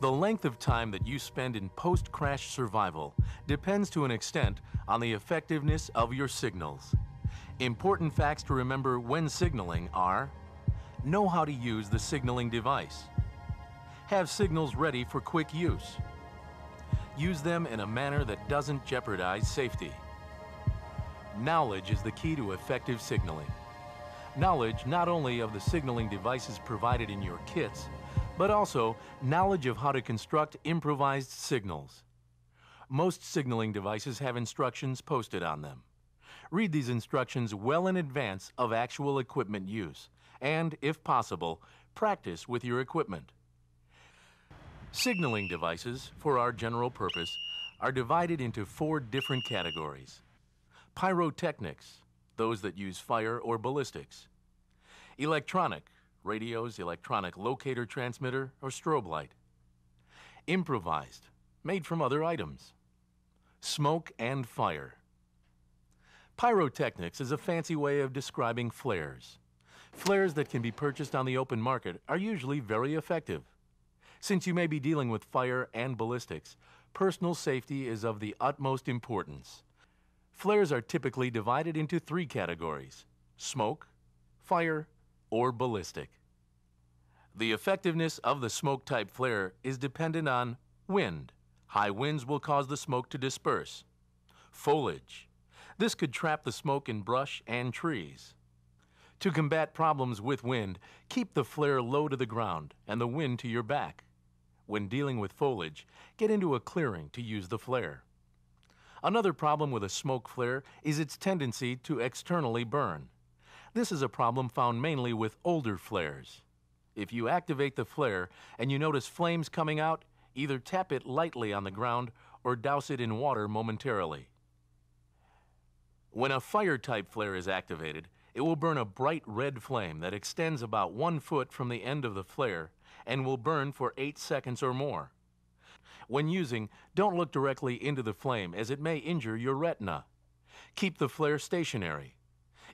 The length of time that you spend in post-crash survival depends to an extent on the effectiveness of your signals. Important facts to remember when signaling are Know how to use the signaling device. Have signals ready for quick use. Use them in a manner that doesn't jeopardize safety. Knowledge is the key to effective signaling. Knowledge not only of the signaling devices provided in your kits, but also knowledge of how to construct improvised signals. Most signaling devices have instructions posted on them. Read these instructions well in advance of actual equipment use and, if possible, practice with your equipment. Signaling devices, for our general purpose, are divided into four different categories. Pyrotechnics, those that use fire or ballistics. Electronic, radios, electronic locator transmitter, or strobe light. Improvised, made from other items. Smoke and fire. Pyrotechnics is a fancy way of describing flares. Flares that can be purchased on the open market are usually very effective. Since you may be dealing with fire and ballistics, personal safety is of the utmost importance. Flares are typically divided into three categories smoke, fire, or ballistic. The effectiveness of the smoke type flare is dependent on wind. High winds will cause the smoke to disperse. Foliage. This could trap the smoke in brush and trees. To combat problems with wind, keep the flare low to the ground and the wind to your back. When dealing with foliage, get into a clearing to use the flare. Another problem with a smoke flare is its tendency to externally burn. This is a problem found mainly with older flares. If you activate the flare and you notice flames coming out, either tap it lightly on the ground or douse it in water momentarily. When a fire type flare is activated, it will burn a bright red flame that extends about one foot from the end of the flare and will burn for 8 seconds or more. When using, don't look directly into the flame as it may injure your retina. Keep the flare stationary.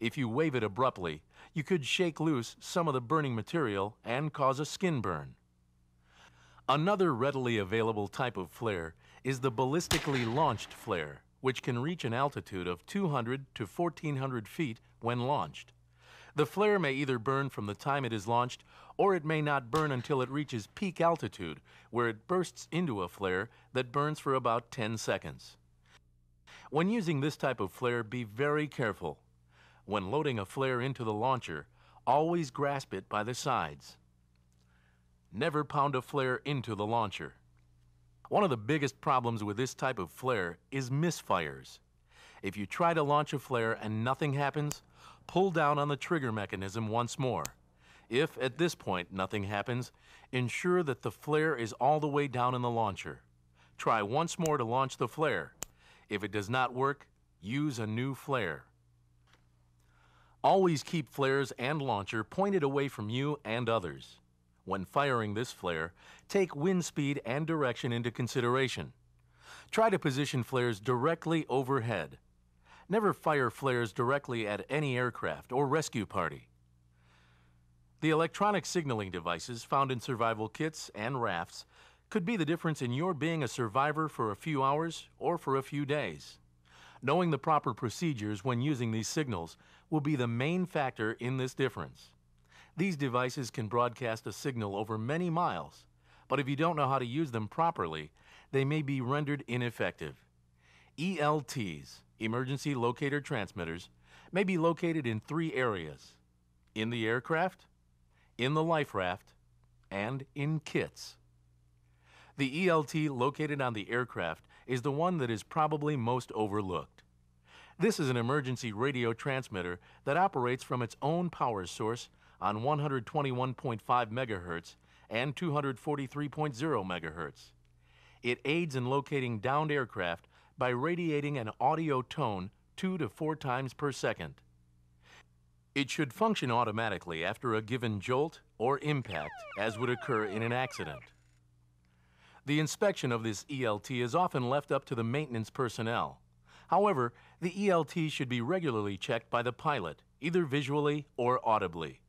If you wave it abruptly, you could shake loose some of the burning material and cause a skin burn. Another readily available type of flare is the ballistically launched flare which can reach an altitude of 200 to 1400 feet when launched. The flare may either burn from the time it is launched, or it may not burn until it reaches peak altitude, where it bursts into a flare that burns for about 10 seconds. When using this type of flare, be very careful. When loading a flare into the launcher, always grasp it by the sides. Never pound a flare into the launcher. One of the biggest problems with this type of flare is misfires. If you try to launch a flare and nothing happens, pull down on the trigger mechanism once more. If at this point nothing happens, ensure that the flare is all the way down in the launcher. Try once more to launch the flare. If it does not work, use a new flare. Always keep flares and launcher pointed away from you and others. When firing this flare, take wind speed and direction into consideration. Try to position flares directly overhead. Never fire flares directly at any aircraft or rescue party. The electronic signaling devices found in survival kits and rafts could be the difference in your being a survivor for a few hours or for a few days. Knowing the proper procedures when using these signals will be the main factor in this difference. These devices can broadcast a signal over many miles, but if you don't know how to use them properly, they may be rendered ineffective. ELTs, Emergency Locator Transmitters, may be located in three areas in the aircraft, in the life raft, and in kits. The ELT located on the aircraft is the one that is probably most overlooked. This is an emergency radio transmitter that operates from its own power source on 121.5 MHz and 243.0 MHz. It aids in locating downed aircraft by radiating an audio tone two to four times per second. It should function automatically after a given jolt or impact, as would occur in an accident. The inspection of this ELT is often left up to the maintenance personnel. However, the ELT should be regularly checked by the pilot, either visually or audibly.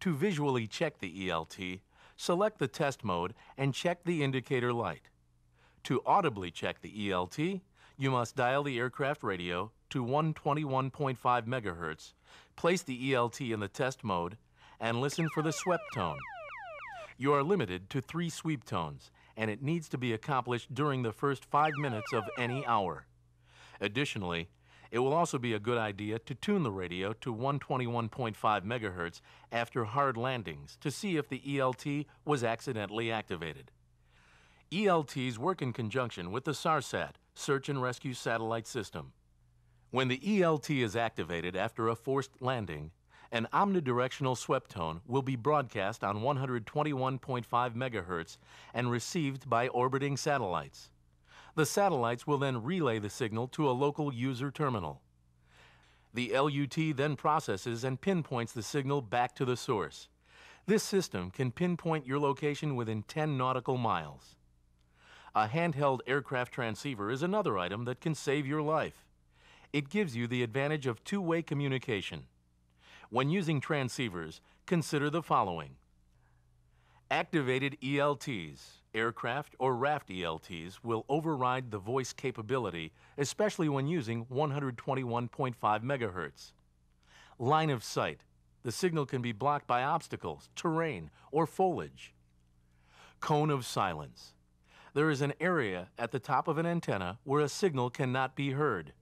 To visually check the ELT, select the test mode and check the indicator light. To audibly check the ELT, you must dial the aircraft radio to 121.5 MHz, place the ELT in the test mode, and listen for the swept tone. You are limited to three sweep tones, and it needs to be accomplished during the first five minutes of any hour. Additionally, it will also be a good idea to tune the radio to 121.5 MHz after hard landings to see if the ELT was accidentally activated. ELTs work in conjunction with the SARSAT, Search and Rescue Satellite System. When the ELT is activated after a forced landing, an omnidirectional swept tone will be broadcast on 121.5 MHz and received by orbiting satellites. The satellites will then relay the signal to a local user terminal. The LUT then processes and pinpoints the signal back to the source. This system can pinpoint your location within 10 nautical miles. A handheld aircraft transceiver is another item that can save your life. It gives you the advantage of two-way communication. When using transceivers, consider the following. Activated ELTs, aircraft or raft ELTs, will override the voice capability, especially when using 121.5 MHz. Line of sight. The signal can be blocked by obstacles, terrain, or foliage. Cone of silence. There is an area at the top of an antenna where a signal cannot be heard.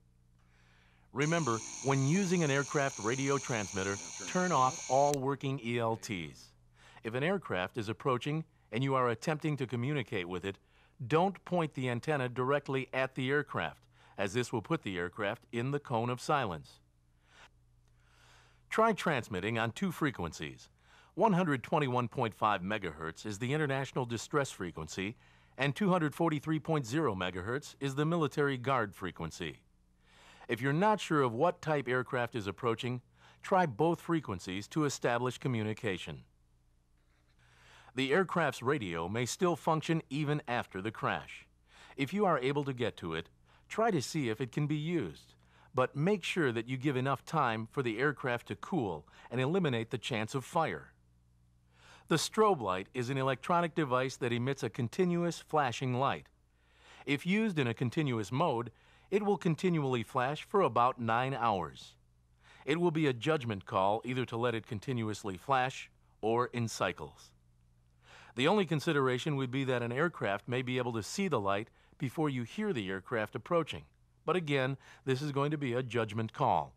Remember, when using an aircraft radio transmitter, turn off all working ELTs. If an aircraft is approaching and you are attempting to communicate with it, don't point the antenna directly at the aircraft, as this will put the aircraft in the cone of silence. Try transmitting on two frequencies. 121.5 MHz is the international distress frequency, and 243.0 MHz is the military guard frequency. If you're not sure of what type aircraft is approaching, try both frequencies to establish communication. The aircraft's radio may still function even after the crash. If you are able to get to it, try to see if it can be used, but make sure that you give enough time for the aircraft to cool and eliminate the chance of fire. The strobe light is an electronic device that emits a continuous flashing light. If used in a continuous mode, it will continually flash for about nine hours. It will be a judgment call either to let it continuously flash or in cycles. The only consideration would be that an aircraft may be able to see the light before you hear the aircraft approaching. But again, this is going to be a judgment call.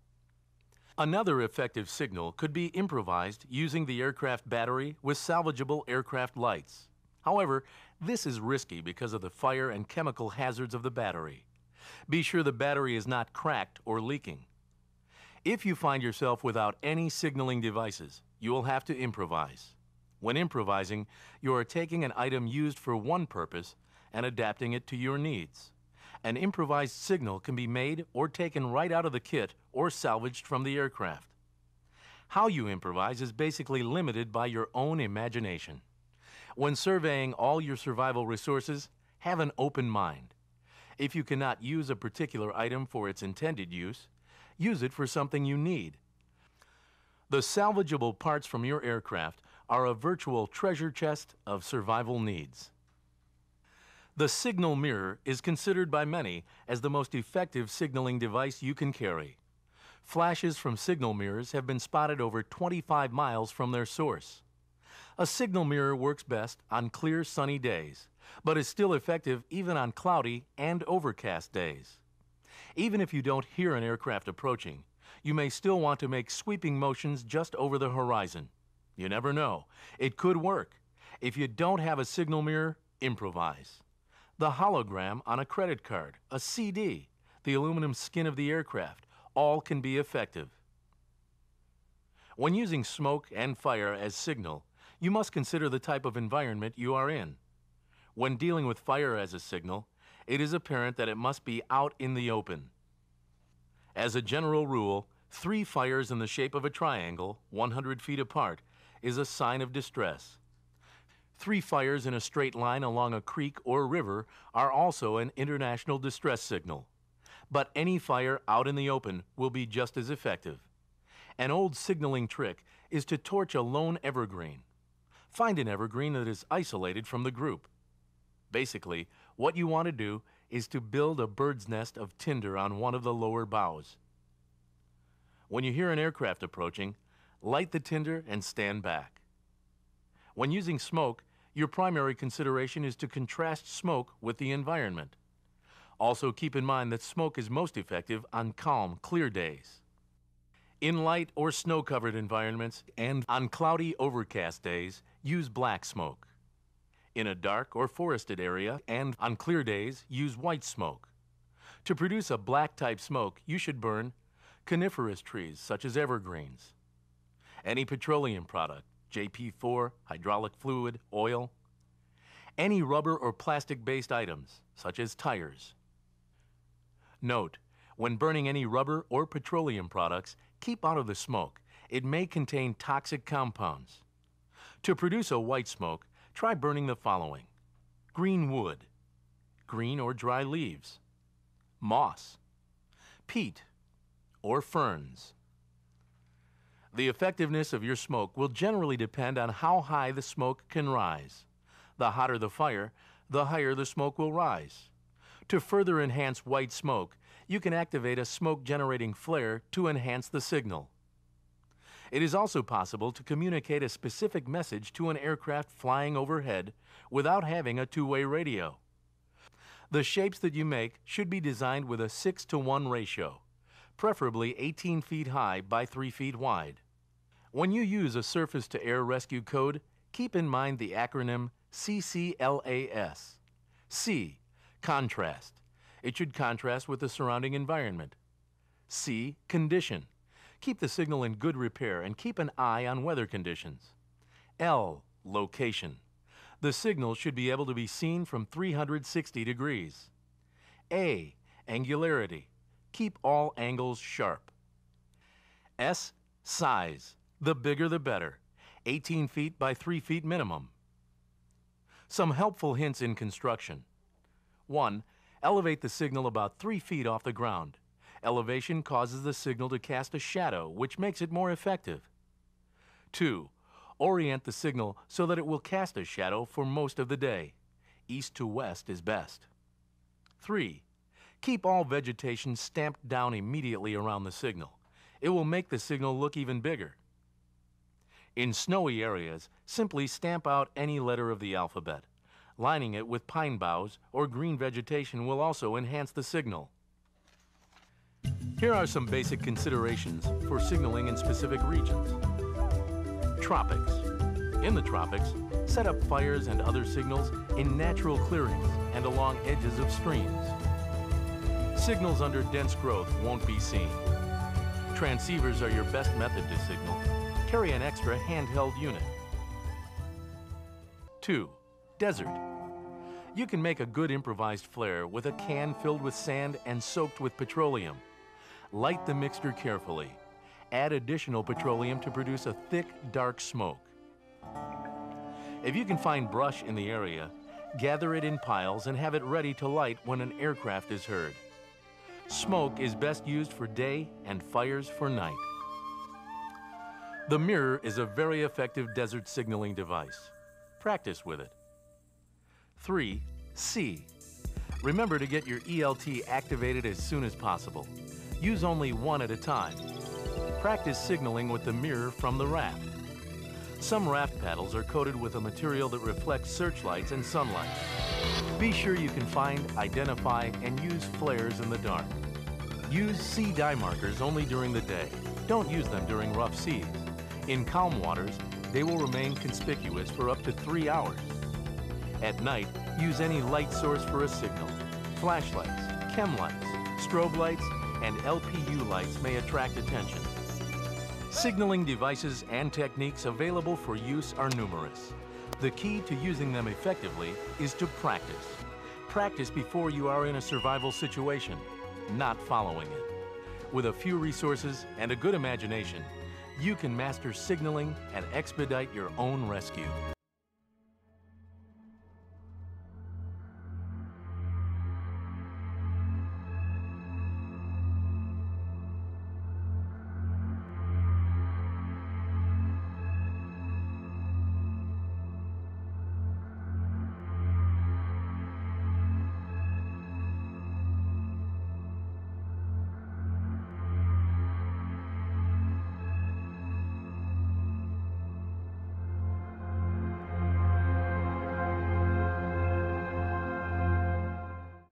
Another effective signal could be improvised using the aircraft battery with salvageable aircraft lights. However, this is risky because of the fire and chemical hazards of the battery. Be sure the battery is not cracked or leaking. If you find yourself without any signaling devices, you will have to improvise. When improvising, you are taking an item used for one purpose and adapting it to your needs. An improvised signal can be made or taken right out of the kit or salvaged from the aircraft. How you improvise is basically limited by your own imagination. When surveying all your survival resources, have an open mind. If you cannot use a particular item for its intended use, use it for something you need. The salvageable parts from your aircraft are a virtual treasure chest of survival needs. The signal mirror is considered by many as the most effective signaling device you can carry. Flashes from signal mirrors have been spotted over 25 miles from their source. A signal mirror works best on clear sunny days but is still effective even on cloudy and overcast days. Even if you don't hear an aircraft approaching, you may still want to make sweeping motions just over the horizon. You never know. It could work. If you don't have a signal mirror, improvise. The hologram on a credit card, a CD, the aluminum skin of the aircraft, all can be effective. When using smoke and fire as signal, you must consider the type of environment you are in. When dealing with fire as a signal, it is apparent that it must be out in the open. As a general rule, three fires in the shape of a triangle, 100 feet apart, is a sign of distress. Three fires in a straight line along a creek or river are also an international distress signal. But any fire out in the open will be just as effective. An old signaling trick is to torch a lone evergreen. Find an evergreen that is isolated from the group. Basically, what you want to do is to build a bird's nest of tinder on one of the lower boughs. When you hear an aircraft approaching, light the tinder and stand back. When using smoke, your primary consideration is to contrast smoke with the environment. Also keep in mind that smoke is most effective on calm, clear days. In light or snow-covered environments and on cloudy, overcast days, use black smoke. In a dark or forested area and on clear days, use white smoke. To produce a black type smoke, you should burn coniferous trees such as evergreens, any petroleum product, JP4, hydraulic fluid, oil, any rubber or plastic-based items such as tires. Note, when burning any rubber or petroleum products, keep out of the smoke. It may contain toxic compounds. To produce a white smoke, try burning the following. Green wood, green or dry leaves, moss, peat, or ferns. The effectiveness of your smoke will generally depend on how high the smoke can rise. The hotter the fire, the higher the smoke will rise. To further enhance white smoke, you can activate a smoke generating flare to enhance the signal. It is also possible to communicate a specific message to an aircraft flying overhead without having a two-way radio. The shapes that you make should be designed with a 6 to 1 ratio, preferably 18 feet high by 3 feet wide. When you use a surface to air rescue code, keep in mind the acronym CCLAS. C Contrast. It should contrast with the surrounding environment. C. Condition. Keep the signal in good repair and keep an eye on weather conditions. L. Location. The signal should be able to be seen from 360 degrees. A. Angularity. Keep all angles sharp. S. Size. The bigger the better. 18 feet by 3 feet minimum. Some helpful hints in construction. 1. Elevate the signal about 3 feet off the ground. Elevation causes the signal to cast a shadow, which makes it more effective. 2. Orient the signal so that it will cast a shadow for most of the day. East to west is best. 3. Keep all vegetation stamped down immediately around the signal. It will make the signal look even bigger. In snowy areas, simply stamp out any letter of the alphabet. Lining it with pine boughs or green vegetation will also enhance the signal. Here are some basic considerations for signaling in specific regions. Tropics. In the tropics, set up fires and other signals in natural clearings and along edges of streams. Signals under dense growth won't be seen. Transceivers are your best method to signal. Carry an extra handheld unit. 2. Desert. You can make a good improvised flare with a can filled with sand and soaked with petroleum. Light the mixture carefully. Add additional petroleum to produce a thick, dark smoke. If you can find brush in the area, gather it in piles and have it ready to light when an aircraft is heard. Smoke is best used for day and fires for night. The mirror is a very effective desert signaling device. Practice with it. 3. Sea. Remember to get your ELT activated as soon as possible. Use only one at a time. Practice signaling with the mirror from the raft. Some raft paddles are coated with a material that reflects searchlights and sunlight. Be sure you can find, identify, and use flares in the dark. Use sea dye markers only during the day. Don't use them during rough seas. In calm waters, they will remain conspicuous for up to three hours. At night, use any light source for a signal. Flashlights, chem lights, strobe lights, and LPU lights may attract attention. Signaling devices and techniques available for use are numerous. The key to using them effectively is to practice. Practice before you are in a survival situation, not following it. With a few resources and a good imagination, you can master signaling and expedite your own rescue.